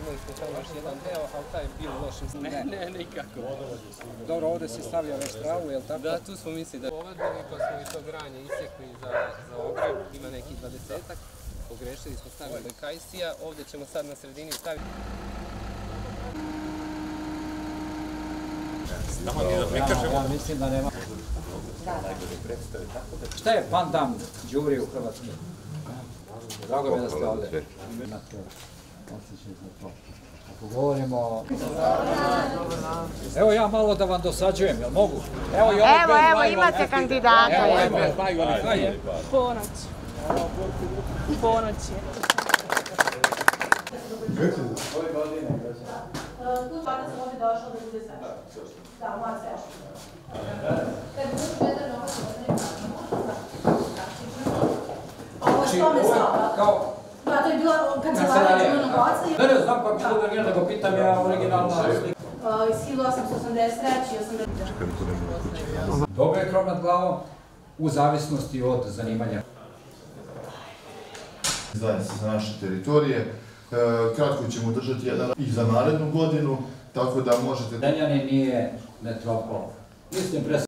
Imali smo tamo još jedan deo, ali taj je bio u lošem Ne, ne, nikako. Dobro, ovde si stavio već travu, jel tako? Da, tu smo mislili da... Povadili pa smo i to granje isekli za, za ogrev, ima neki dvadesetak. Pogrešili smo stavili kajsija, ovde ćemo sad na sredini staviti... Ja mislim da nema. Šta je pandam Đuri u Hrvatskoj? Drago mi je da ste ovde. Imate osjećaj za to. Ako govorimo... Evo ja malo da vam dosađujem, jel mogu? Evo i Evo, evo, imate kandidata. Evo, evo, znaju oni kaj je. Ponoć. Ponoć je. Tu sada sam ovdje došla da bude sveš. Da, moja bude jedan novac, Ovo je što me stava. Kao, Da, to je bila kancelarija Čuvenog oca. i- ne, ne, znam kako je original, nego pitam ja originalna slika. Uh, Iz 1883 i 80. Dobro je krov nad glavom, u zavisnosti od zanimanja. izdvaja se za naše teritorije. E, kratko ćemo držati jedan i za narednu godinu, tako da možete Denjanin nije metropol. Mislim, pre